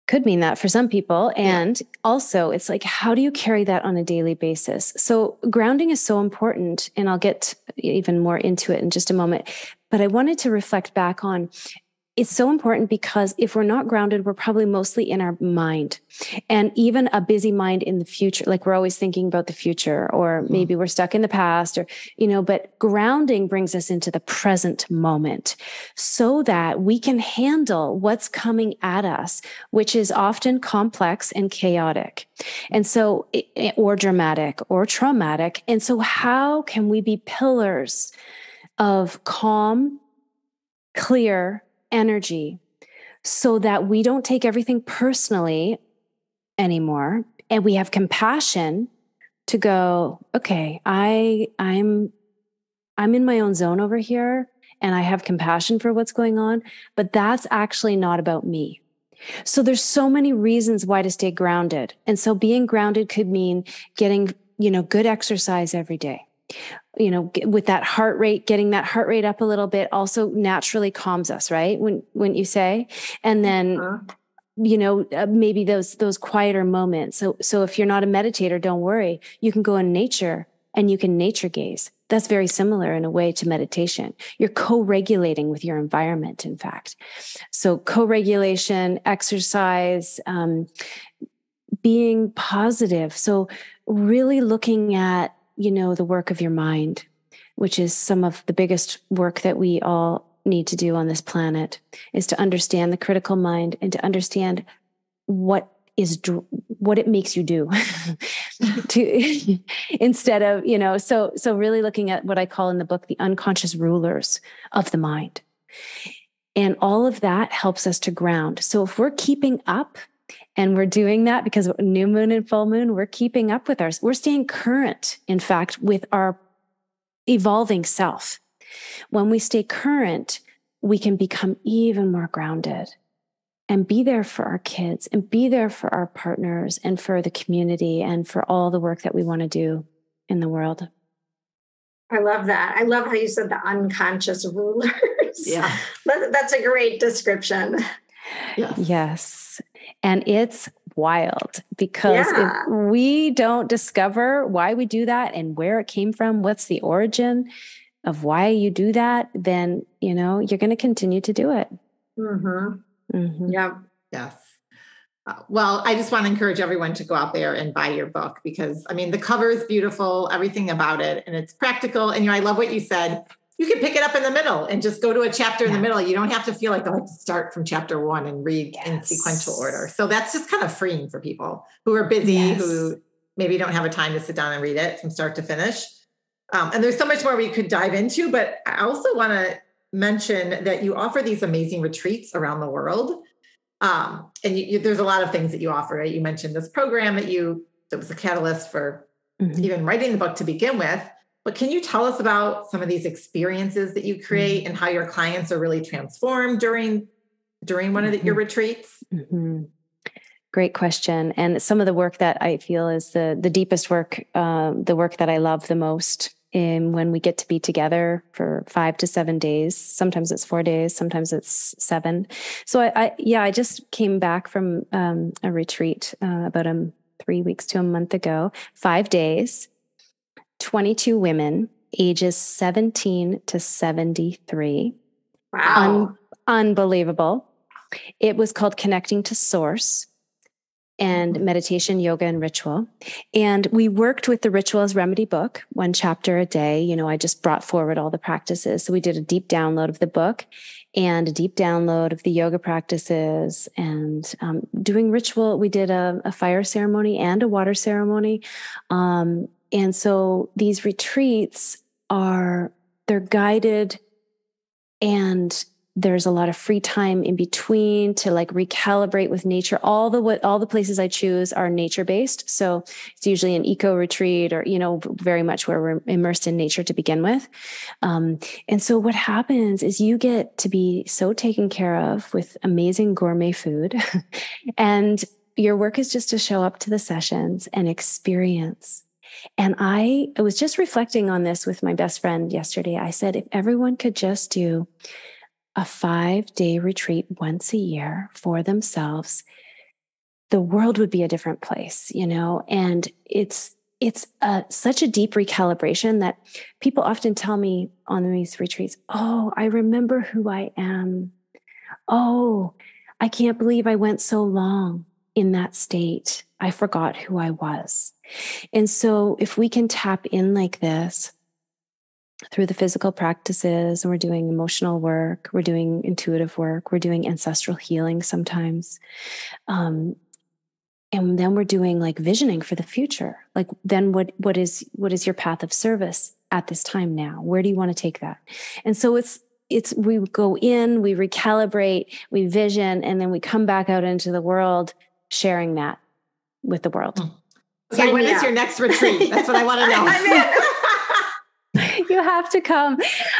Could mean that for some people. And yeah. also, it's like, how do you carry that on a daily basis? So, grounding is so important. And I'll get even more into it in just a moment. But I wanted to reflect back on it's so important because if we're not grounded, we're probably mostly in our mind and even a busy mind in the future. Like we're always thinking about the future, or hmm. maybe we're stuck in the past, or, you know, but grounding brings us into the present moment so that we can handle what's coming at us, which is often complex and chaotic. And so, or dramatic or traumatic. And so, how can we be pillars of calm, clear, energy so that we don't take everything personally anymore. And we have compassion to go okay i i'm i'm in my own zone over here and i have compassion for what's going on but that's actually not about me. So there's so many reasons why to stay grounded. And so being grounded could mean getting you know good exercise every day you know with that heart rate getting that heart rate up a little bit also naturally calms us right? When when you say? And then uh-huh. you know uh, maybe those those quieter moments. So so if you're not a meditator don't worry. You can go in nature and you can nature gaze. That's very similar in a way to meditation. You're co-regulating with your environment in fact. So co-regulation exercise um, being positive. So really looking at you know, the work of your mind, which is some of the biggest work that we all need to do on this planet, is to understand the critical mind and to understand what is what it makes you do. To instead of you know so so really looking at what i call in the book the unconscious rulers of the mind. And all of that helps us to ground. So if we're keeping up and we're doing that because new moon and full moon, we're keeping up with ours. We're staying current, in fact, with our evolving self. When we stay current, we can become even more grounded and be there for our kids and be there for our partners and for the community and for all the work that we want to do in the world. I love that. I love how you said the unconscious rulers. Yeah. That's a great description. Yes. yes. And it's wild because yeah. if we don't discover why we do that and where it came from, what's the origin of why you do that, then, you know, you're going to continue to do it. Mm-hmm. Mm-hmm. Yeah. Yes. Uh, well, I just want to encourage everyone to go out there and buy your book because I mean the cover is beautiful, everything about it, and it's practical. And you know, I love what you said you can pick it up in the middle and just go to a chapter yeah. in the middle. You don't have to feel like I have to start from chapter one and read yes. in sequential order. So that's just kind of freeing for people who are busy, yes. who maybe don't have a time to sit down and read it from start to finish. Um, and there's so much more we could dive into, but I also want to mention that you offer these amazing retreats around the world. Um, and you, you, there's a lot of things that you offer. Right? You mentioned this program that you that was a catalyst for mm-hmm. even writing the book to begin with. But can you tell us about some of these experiences that you create mm-hmm. and how your clients are really transformed during during one of the, your mm-hmm. retreats? Mm-hmm. Great question. And some of the work that I feel is the the deepest work, um, the work that I love the most. In when we get to be together for five to seven days. Sometimes it's four days. Sometimes it's seven. So I, I yeah, I just came back from um, a retreat uh, about a three weeks to a month ago. Five days 22 women, ages 17 to 73. Wow. Un- unbelievable. It was called Connecting to Source and mm-hmm. meditation, yoga, and ritual. And we worked with the Ritual As Remedy book, one chapter a day. You know, I just brought forward all the practices. So we did a deep download of the book and a deep download of the yoga practices and um, doing ritual. We did a, a, fire ceremony and a water ceremony. Um, and so these retreats are, they're guided and there's a lot of free time in between to like recalibrate with nature. All the what all the places i choose are nature based so it's usually an eco retreat or you know very much where we're immersed in nature to begin with. Um, and so what happens is you get to be so taken care of with amazing gourmet food and your work is just to show up to the sessions and experience and I, I was just reflecting on this with my best friend yesterday. I said, if everyone could just do a five day retreat once a year for themselves, the world would be a different place, you know? And it's, it's a, such a deep recalibration that people often tell me on these retreats, Oh, I remember who I am. Oh, I can't believe I went so long in that state. I forgot who I was. And so, if we can tap in like this through the physical practices, and we're doing emotional work, we're doing intuitive work, we're doing ancestral healing sometimes. Um, and then we're doing like visioning for the future like then what what is what is your path of service at this time now where do you want to take that and so it's it's we go in we recalibrate we vision and then we come back out into the world sharing that with the world. Okay, when is your next retreat? That's what I want to know. you have to come.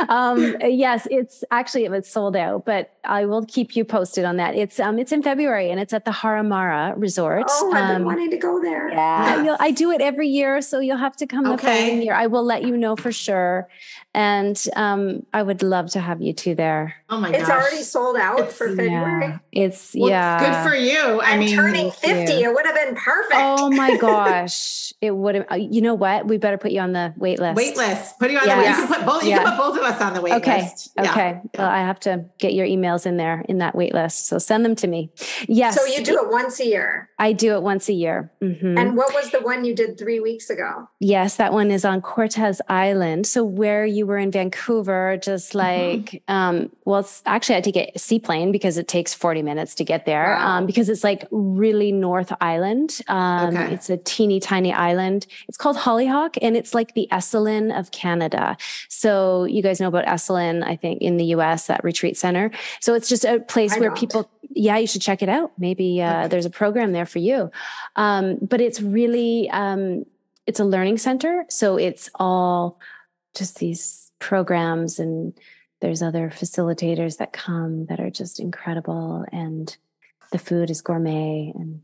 Um, yes, it's actually it's sold out, but I will keep you posted on that. It's um it's in February and it's at the Haramara Resort. Oh, I've been um, wanting to go there. Yeah, you'll, I do it every year, so you'll have to come the following year. I will let you know for sure, and um, I would love to have you two there. Oh my It's gosh. already sold out It's- for February. Yeah, it's Well, yeah. Good for you. I I'm mean, turning 50. you. It would have been perfect. Oh my gosh, it would have. You know what? We better put you on the wait list. wait list. Put you on the wait. You can put both. You Yeah. can put both of us on the wait Okay. list. Yeah. Okay. Well, I have to get your emails in there in that wait list. So send them to me. Yes. So you do it once a year. I do it once a year. Mhm. And what was the one you did three weeks ago? Yes, that one is on Cortez Island. So where you were in Vancouver, just like, um, well, it's actually I had to get a seaplane because it takes 40 minutes to get there. Wow. Um, because it's like really North Island. Um, Okay. it's a teeny tiny island. It's called Hollyhock and it's like the Esalen of Canada. So you guys know about Esalen, I think in the US, that retreat center. So it's just a place I where don't. people, yeah, you should check it out. Maybe uh, Okay. there's a program there for you. Um, but it's really, um, it's a learning center. So it's all just these programs and there's other facilitators that come that are just incredible. And the food is gourmet and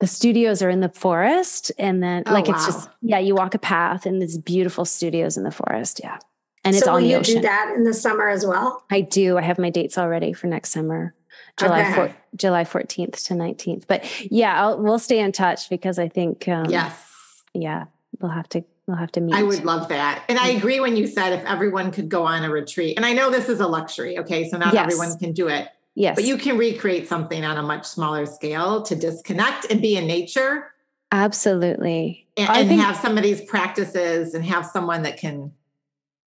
the studios are in the forest. And then Oh, like it's wow. just, yeah, you walk a path and there's beautiful studios in the forest. Yeah. And it's so on will the you ocean. do that in the summer as well? I do. I have my dates already for next summer, July Okay. four, July fourteenth to nineteenth. But yeah, I'll, we'll stay in touch because I think um, Yes. yeah, we'll have to we'll have to meet. I would love that. And I agree when you said if everyone could go on a retreat. And I know this is a luxury, okay? So not Yes. everyone can do it. yes, But you can recreate something on a much smaller scale to disconnect and be in nature absolutely. and, I and think have some of these practices and have someone that can,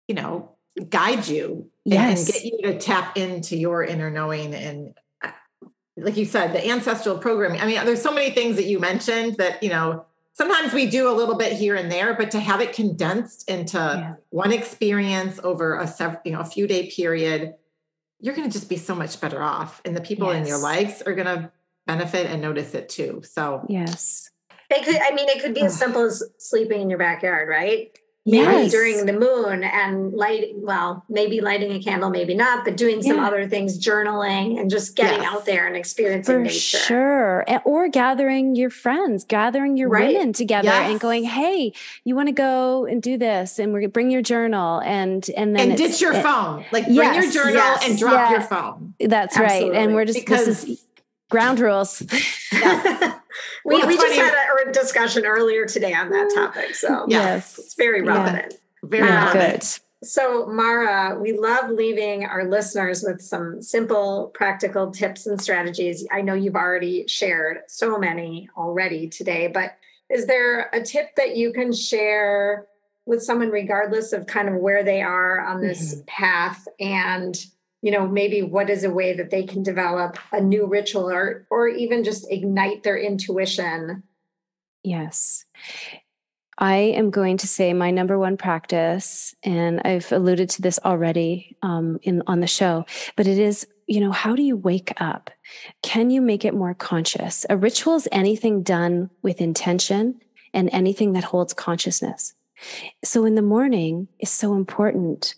you know, guide you Yes. and get you to tap into your inner knowing and uh, like you said, the ancestral programming. I mean, there's so many things that you mentioned that, you know, sometimes we do a little bit here and there, but to have it condensed into Yeah. one experience over a sev- you know, a few day period, you're going to just be so much better off. And the people in your lives are going to benefit and notice it too. So yes, It could, I mean, it could be as simple as sleeping in your backyard, right? Maybe yes, during the moon and light, well, maybe lighting a candle, maybe not, but doing some Yeah. other things, journaling and just getting Yes. out there and experiencing for nature. sure. A- Or gathering your friends, gathering your Right. women together, Yes. and going, "Hey, you want to go and do this?" And we're gonna bring your journal, and and then and ditch your it- phone. Like bring your journal yes, and drop yeah. your phone. That's right. And we're just Because this is ground rules. we Well, we just had a discussion earlier today on that topic. So Yes. it's very Yeah. relevant. Very Yeah, relevant. good. So, Mara, we love leaving our listeners with some simple, practical tips and strategies. I know you've already shared so many already today, but is there a tip that you can share with someone, regardless of kind of where they are on this mm-hmm. path? And, you know, maybe what is a way that they can develop a new ritual or, or even just ignite their intuition? Yes. I am going to say my number one practice, and I've alluded to this already um, in on the show, but it is, you know, how do you wake up? Can you make it more conscious? A ritual is anything done with intention and anything that holds consciousness. So in the morning is so important.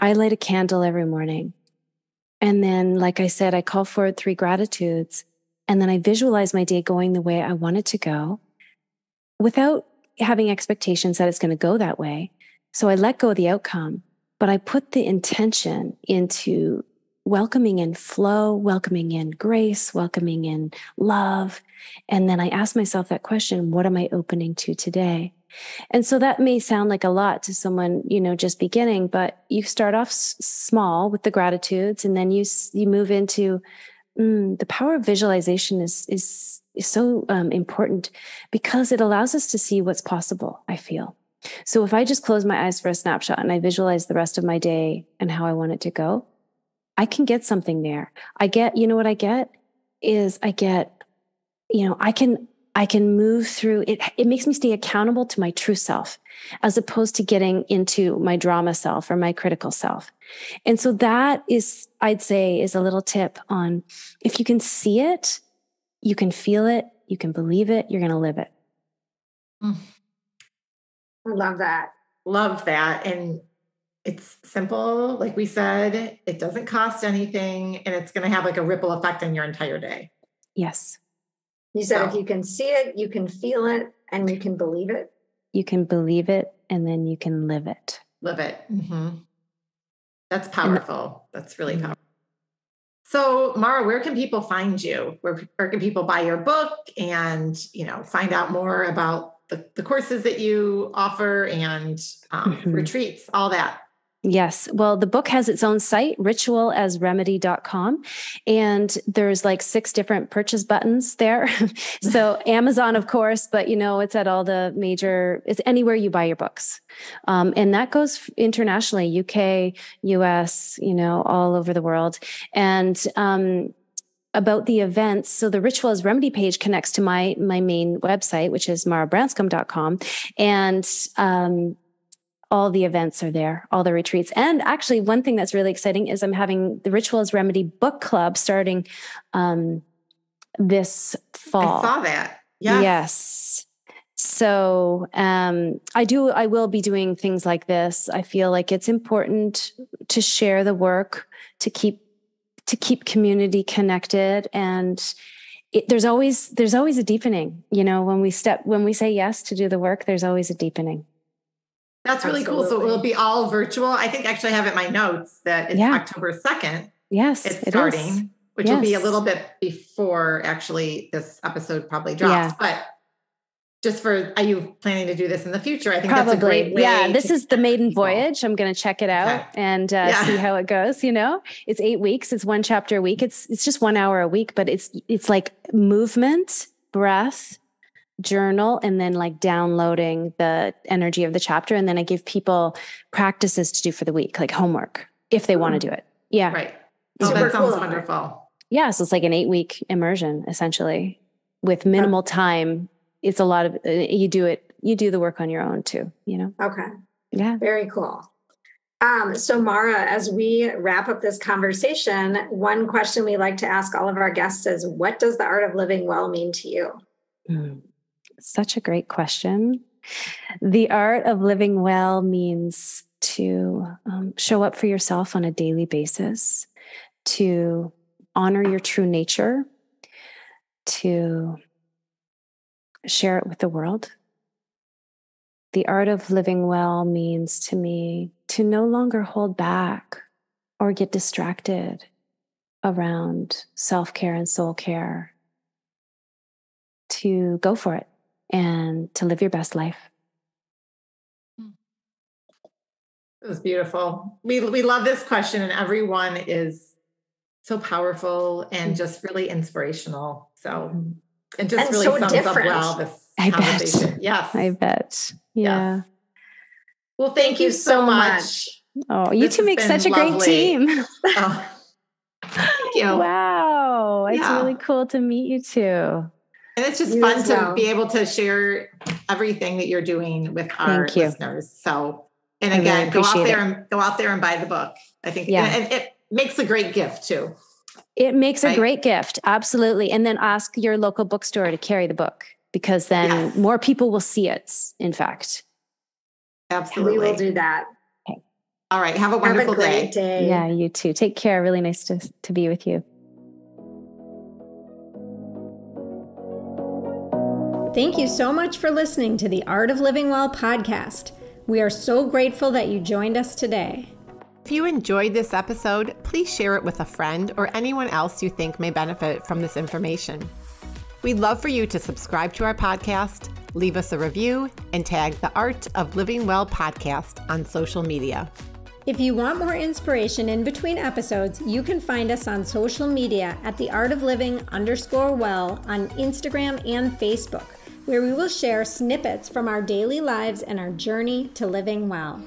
I light a candle every morning. And then, like I said, I call forward three gratitudes. And then I visualize my day going the way I want it to go without having expectations that it's going to go that way. So I let go of the outcome, but I put the intention into welcoming in flow, welcoming in grace, welcoming in love. And then I ask myself that question what am I opening to today? And so that may sound like a lot to someone, you know, just beginning, but you start off s- small with the gratitudes and then you you move into mm, the power of visualization is is is so um, important because it allows us to see what's possible. I feel so if I just close my eyes for a snapshot and I visualize the rest of my day and how I want it to go, I can get something there. I get, you know what I get is I get, you know, I can I can move through it. It makes me stay accountable to my true self as opposed to getting into my drama self or my critical self. And so that is, I'd say, is a little tip on if you can see it, you can feel it, you can believe it, you're going to live it. Mm. I love that. love that. And it's simple, like we said, it doesn't cost anything, and it's going to have like a ripple effect on your entire day. Yes. You said so, if you can see it, you can feel it, and you can believe it. You can believe it, and then you can live it. Live it. Mm-hmm. That's powerful. And, That's really mm-hmm. powerful. So, Mara, where can people find you? Where, where can people buy your book and you know find out more about the, the courses that you offer and um, mm-hmm. retreats, all that? Yes. Well, the book has its own site, ritualasremedy.com. And there's like six different purchase buttons there. so Amazon, of course, but you know, it's at all the major, it's anywhere you buy your books. Um, and that goes internationally, UK, US, you know, all over the world. And, um, about the events. So the Ritual as Remedy page connects to my my main website, which is marabranscombe.com. And um, all the events are there, all the retreats. And actually, one thing that's really exciting is I'm having the Ritual As Remedy book club starting um, this fall. I saw that. Yes. Yes. So um, I do. I will be doing things like this. I feel like it's important to share the work, to keep to keep community connected, and it, there's always there's always a deepening. You know, when we step when we say yes to do the work, there's always a deepening. That's really Absolutely. cool. So it will be all virtual? I think actually I have it in my notes that it's yeah. October 2nd. Yes. It's starting, which yes. will be a little bit before actually this episode probably drops. Yeah. But just for are you planning to do this in the future? I think probably. yeah, this is the maiden people. voyage. I'm going to check it out okay. and uh, yeah. see how it goes. You know, it's eight weeks. It's one chapter a week. It's it's just one hour a week, but it's it's like movement, breath, journal and then like downloading the energy of the chapter. And then I give people practices to do for the week, like homework, if they want to do it. Yeah. Right. Oh, that sounds cool. wonderful. Yeah. So it's like an eight week immersion essentially with minimal time. It's a lot of, uh, you do it, you do the work on your own too, you know? Okay. Yeah. Very cool. Um, so, Mara, as we wrap up this conversation, one question we like to ask all of our guests is What does the art of living well mean to you? Mm. Such a great question. The art of living well means to um, show up for yourself on a daily basis, to honor your true nature, to share it with the world. The art of living well means to me to no longer hold back or get distracted around self care and soul care, to go for it and to live your best life. It was beautiful. We we love this question, and everyone is so powerful and mm. just really inspirational. So, mm-hmm. and just and really so sums different. up well this I conversation. Bet. Yes, I bet. Yeah. Yes. Well, thank, thank you, you so much. much. Oh, you this two make such lovely. a great team. oh. Thank you. Wow, it's yeah. really cool to meet you two. And it's just you fun to well. be able to share everything that you're doing with our listeners. So, and again, really go out there it. and go out there and buy the book. I think, yeah. and, and it makes a great gift too. It makes right? a great gift, absolutely. And then ask your local bookstore to carry the book because then yes. more people will see it. In fact, absolutely, and we will do that. Okay. All right. Have a wonderful have a day. day. Yeah, you too. Take care. Really nice to to be with you. Thank you so much for listening to the Art of Living Well podcast. We are so grateful that you joined us today. If you enjoyed this episode, please share it with a friend or anyone else you think may benefit from this information. We'd love for you to subscribe to our podcast, leave us a review, and tag the Art of Living Well podcast on social media. If you want more inspiration in between episodes, you can find us on social media at the Art of Living underscore well on Instagram and Facebook where we will share snippets from our daily lives and our journey to living well.